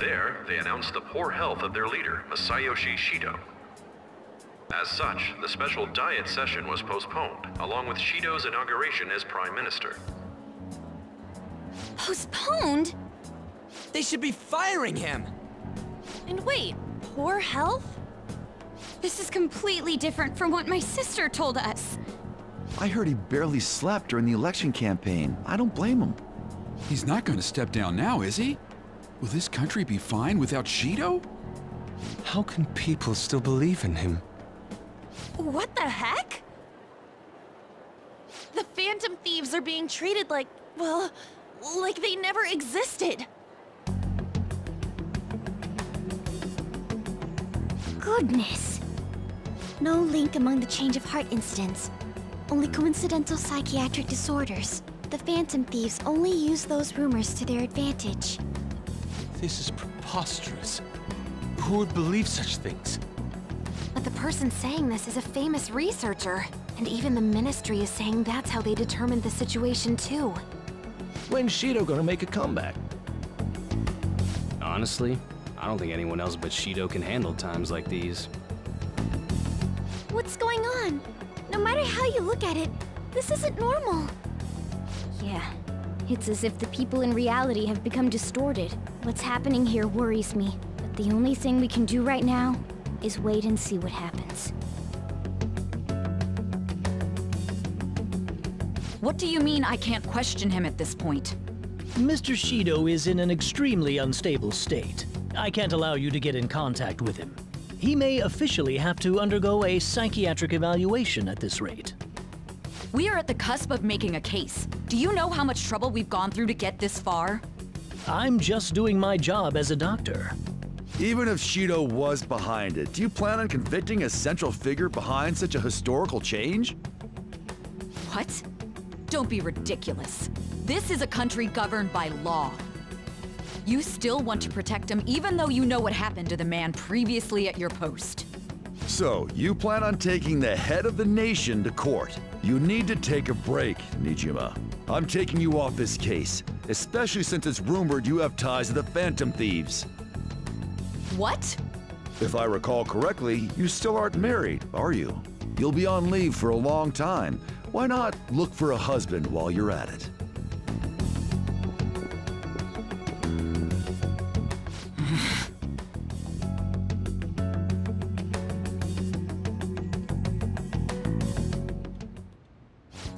There, they announced the poor health of their leader, Masayoshi Shido. As such, the special Diet session was postponed, along with Shido's inauguration as Prime Minister. Postponed? They should be firing him! And wait, poor health? This is completely different from what my sister told us. I heard he barely slept during the election campaign. I don't blame him. He's not going to step down now, is he? Will this country be fine without Shido? How can people still believe in him? What the heck? The Phantom Thieves are being treated like, well, like they never existed. Goodness. No link among the change of heart incidents. Only coincidental psychiatric disorders. The Phantom Thieves only use those rumors to their advantage. This is preposterous. Who would believe such things? But the person saying this is a famous researcher. And even the Ministry is saying that's how they determined the situation too. When's Shido gonna make a comeback? Honestly, I don't think anyone else but Shido can handle times like these. What's going on? No matter how you look at it, this isn't normal. Yeah, it's as if the people in reality have become distorted. What's happening here worries me, but the only thing we can do right now is wait and see what happens. What do you mean I can't question him at this point? Mr. Shido is in an extremely unstable state. I can't allow you to get in contact with him. He may officially have to undergo a psychiatric evaluation at this rate. We are at the cusp of making a case. Do you know how much trouble we've gone through to get this far? I'm just doing my job as a doctor. Even if Shido was behind it, do you plan on convicting a central figure behind such a historical change? What? Don't be ridiculous. This is a country governed by law. You still want to protect him even though you know what happened to the man previously at your post. So, you plan on taking the head of the nation to court. You need to take a break, Nijima. I'm taking you off this case, especially since it's rumored you have ties to the Phantom Thieves. What? If I recall correctly, you still aren't married, are you? You'll be on leave for a long time. Why not look for a husband while you're at it?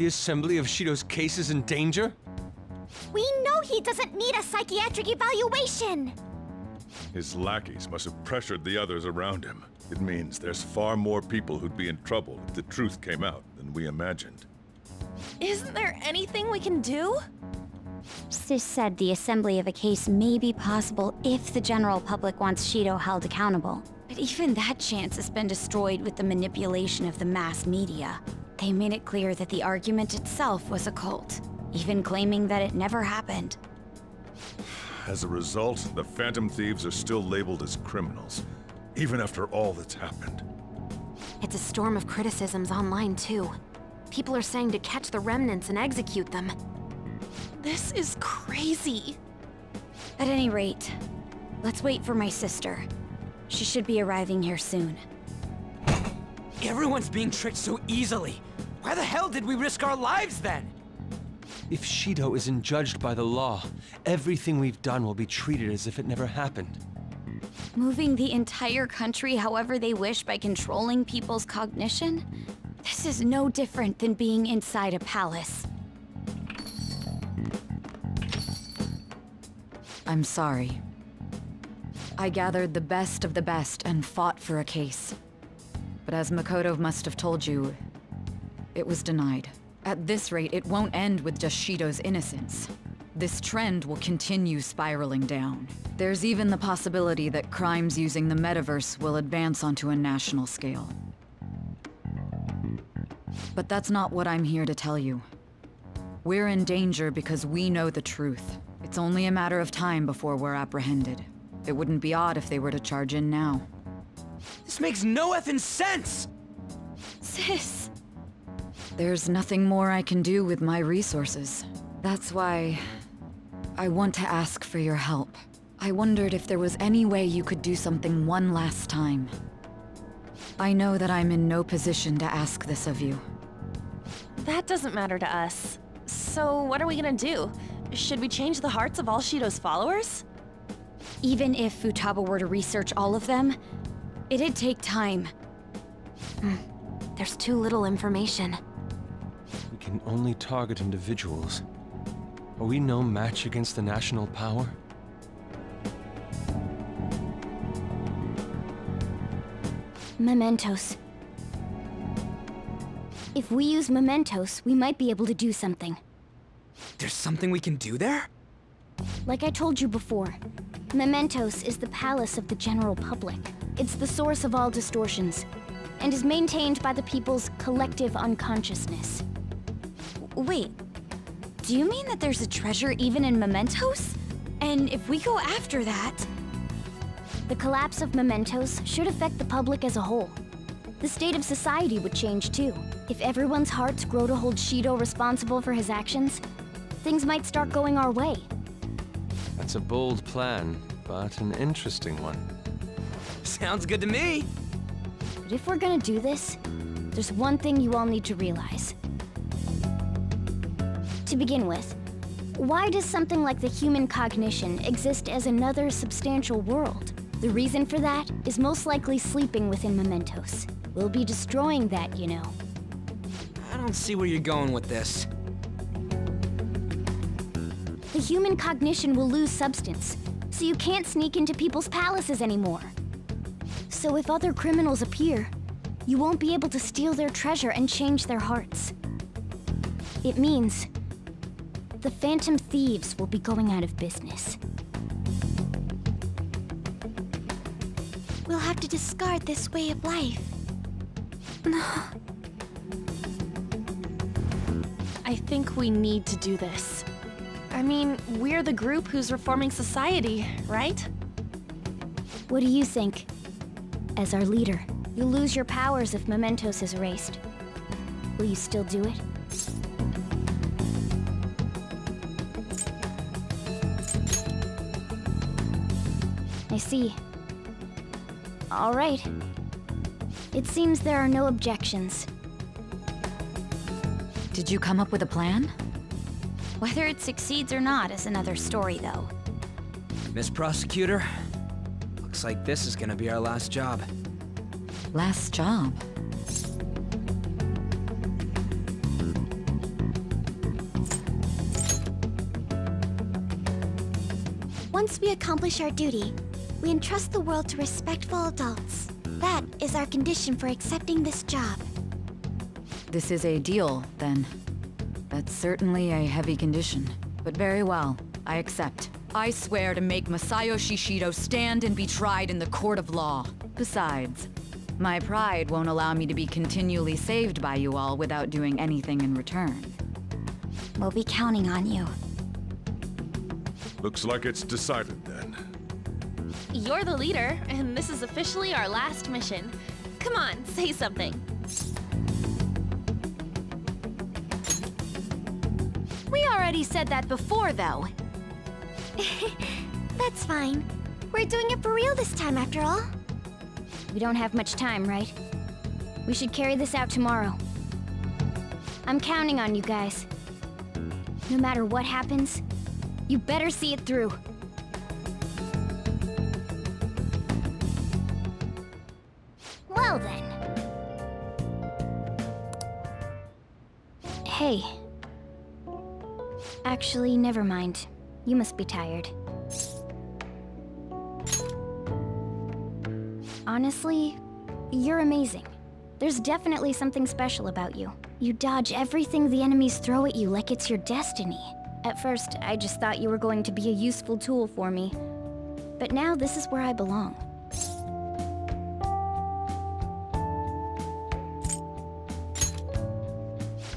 The assembly of Shido's case is in danger? We know he doesn't need a psychiatric evaluation! His lackeys must have pressured the others around him. It means there's far more people who'd be in trouble if the truth came out than we imagined. Isn't there anything we can do? Sis said the assembly of a case may be possible if the general public wants Shido held accountable. But even that chance has been destroyed with the manipulation of the mass media. They made it clear that the argument itself was a cult, even claiming that it never happened. As a result, the Phantom Thieves are still labeled as criminals, even after all that's happened. It's a storm of criticisms online too. People are saying to catch the remnants and execute them. This is crazy. At any rate, let's wait for my sister. She should be arriving here soon. Everyone's being tricked so easily. Why the hell did we risk our lives then? If Shido isn't judged by the law, everything we've done will be treated as if it never happened. Moving the entire country however they wish by controlling people's cognition? This is no different than being inside a palace. I'm sorry. I gathered the best of the best and fought for a case. But as Makoto must have told you, it was denied. At this rate, it won't end with just Shido's innocence. This trend will continue spiraling down. There's even the possibility that crimes using the metaverse will advance onto a national scale. But that's not what I'm here to tell you. We're in danger because we know the truth. It's only a matter of time before we're apprehended. It wouldn't be odd if they were to charge in now. This makes no effing sense! Sis! There's nothing more I can do with my resources. That's why... I want to ask for your help. I wondered if there was any way you could do something one last time. I know that I'm in no position to ask this of you. That doesn't matter to us. So what are we gonna do? Should we change the hearts of all Shido's followers? Even if Futaba were to research all of them, it'd take time. Hmm. There's too little information. We can only target individuals. Are we no match against the national power? Mementos. If we use mementos, we might be able to do something. There's something we can do there? Like I told you before, Mementos is the palace of the general public. It's the source of all distortions, and is maintained by the people's collective unconsciousness. Wait, do you mean that there's a treasure even in Mementos? And if we go after that... The collapse of Mementos should affect the public as a whole. The state of society would change too. If everyone's hearts grow to hold Shido responsible for his actions, things might start going our way. That's a bold plan, but an interesting one. Sounds good to me. But if we're gonna do this, there's one thing you all need to realize. To begin with, why does something like the human cognition exist as another substantial world? The reason for that is most likely sleeping within Mementos. We'll be destroying that, you know. I don't see where you're going with this. The human cognition will lose substance, so you can't sneak into people's palaces anymore. So if other criminals appear, you won't be able to steal their treasure and change their hearts. It means the Phantom Thieves will be going out of business. We'll have to discard this way of life. I think we need to do this. I mean, we're the group who's reforming society, right? What do you think? As our leader, you'll lose your powers if Mementos is erased. Will you still do it? See. All right. It seems there are no objections. Did you come up with a plan? Whether it succeeds or not is another story, though. Miss Prosecutor, looks like this is gonna be our last job. Last job? Once we accomplish our duty, we entrust the world to respectful adults. That is our condition for accepting this job. This is a deal, then. That's certainly a heavy condition. But very well, I accept. I swear to make Masayoshi Shido stand and be tried in the court of law. Besides, my pride won't allow me to be continually saved by you all without doing anything in return. We'll be counting on you. Looks like it's decided then. You're the leader, and this is officially our last mission. Come on, say something. We already said that before, though. That's fine. We're doing it for real this time, after all. We don't have much time, right? We should carry this out tomorrow. I'm counting on you guys. No matter what happens, you better see it through. Hey. Actually, never mind. You must be tired. Honestly, you're amazing. There's definitely something special about you. You dodge everything the enemies throw at you like it's your destiny. At first, I just thought you were going to be a useful tool for me. But now this is where I belong.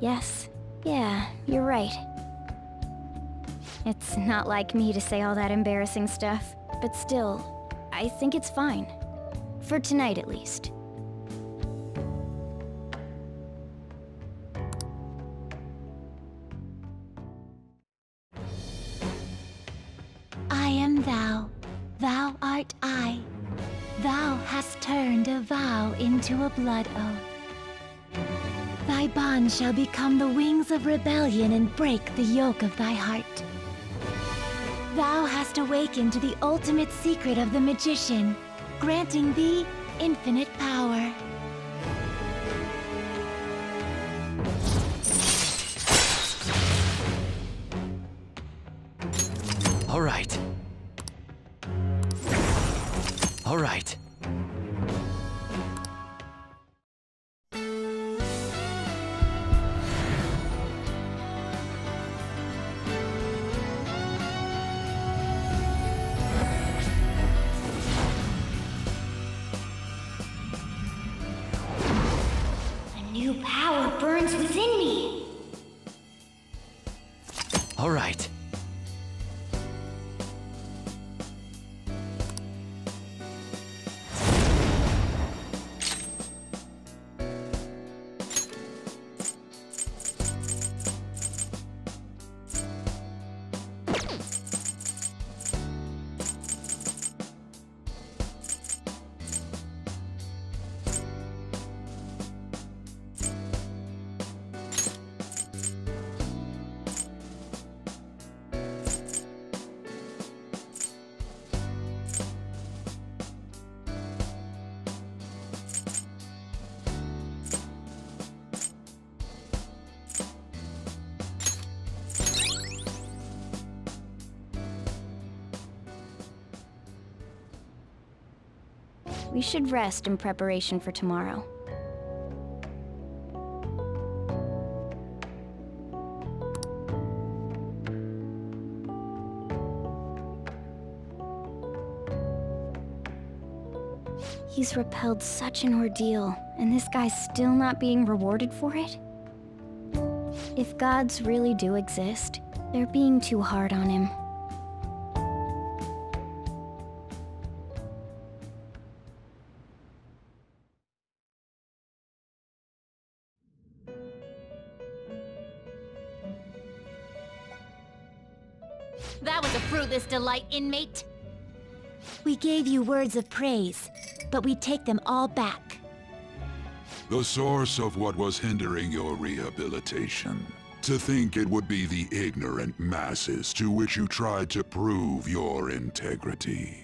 Yes, yeah, you're right. It's not like me to say all that embarrassing stuff, but still, I think it's fine. For tonight, at least. I am thou. Thou art I. Thou hast turned a vow into a blood oath. Bond shall become the wings of rebellion and break the yoke of thy heart. Thou hast awakened to the ultimate secret of the magician, granting thee infinite power. All right. Right. We should rest in preparation for tomorrow. He's repelled such an ordeal, and this guy's still not being rewarded for it? If gods really do exist, they're being too hard on him. Delight, inmate. We gave you words of praise, but we take them all back. The source of what was hindering your rehabilitation. To think it would be the ignorant masses to which you tried to prove your integrity.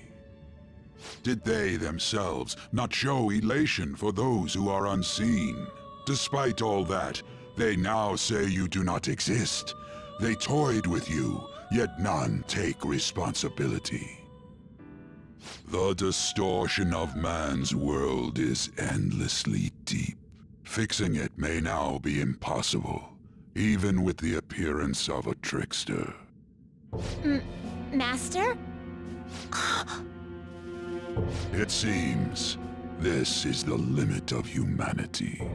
Did they themselves not show elation for those who are unseen? Despite all that, they now say you do not exist. They toyed with you, yet none take responsibility. The distortion of man's world is endlessly deep. Fixing it may now be impossible, even with the appearance of a trickster. M Master? It seems this is the limit of humanity.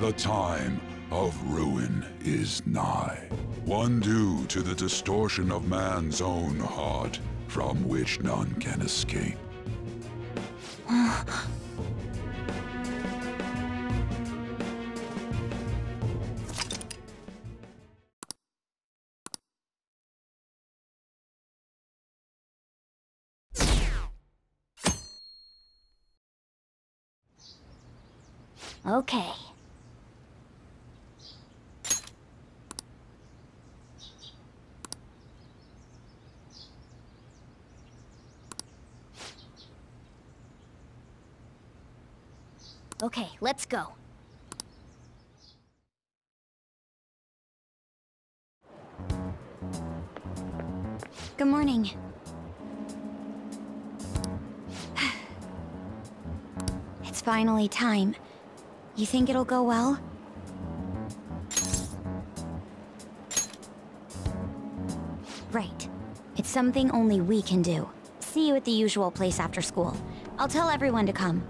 The time of ruin is nigh. One due to the distortion of man's own heart, from which none can escape. Okay. Okay, let's go. Good morning. It's finally time. You think it'll go well? Right. It's something only we can do. See you at the usual place after school. I'll tell everyone to come.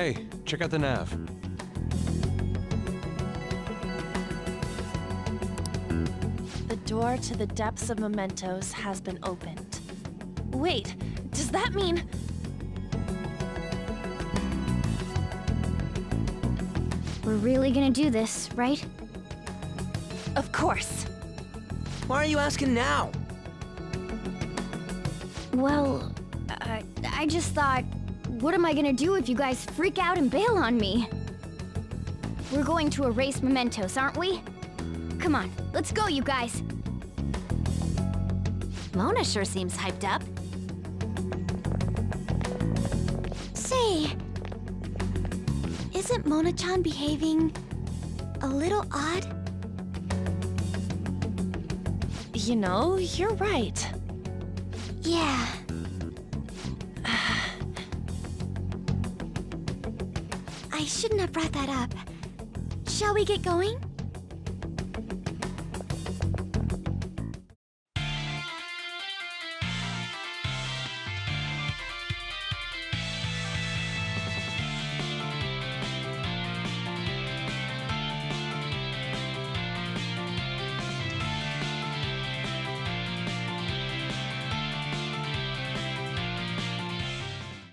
Hey, check out the nav. The door to the depths of mementos has been opened. Wait, does that mean... We're really gonna do this, right? Of course. Why are you asking now? Well, I, I just thought, what am I gonna do if you guys freak out and bail on me? We're going to erase mementos, aren't we? Come on, let's go, you guys. Mona sure seems hyped up. Say, isn't Mona-chan behaving a little odd? You know, you're right. Yeah. I shouldn't have brought that up. Shall we get going?